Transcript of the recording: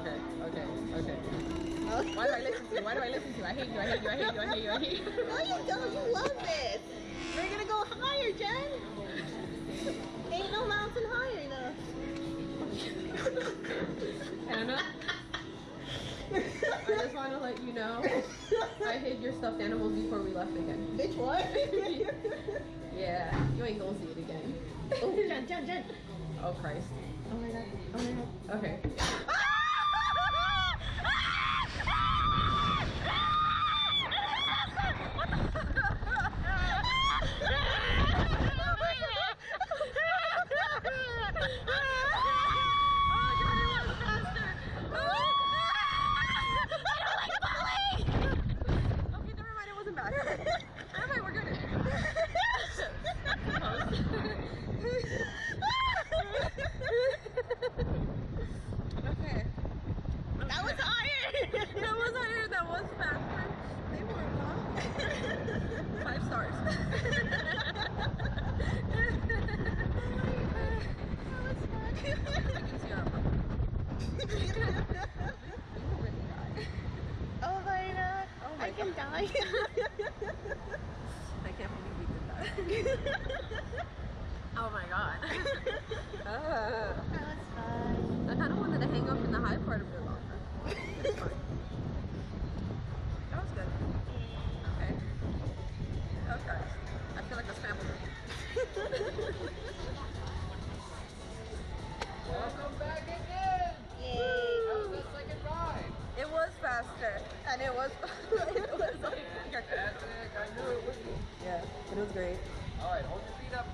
Okay, okay, okay. okay. Why do I listen to you? Why do I listen to you? I hate you, I hate you, I hate you, I hate you, I you. No, you don't. You love this. We're gonna go higher, Jen. Ain't no mountain higher enough. Anna, I just want to let you know I hid your stuffed animals before we left again. Bitch, what? yeah, you ain't gonna see it again. Oh, Jen, Jen, Jen. Oh, Christ. Oh my god. Oh my god. Okay. I can't believe we did that. oh my god. faster, and it was. it was like, That's it. I knew it would be. yeah, it was great. All right, hold your feet up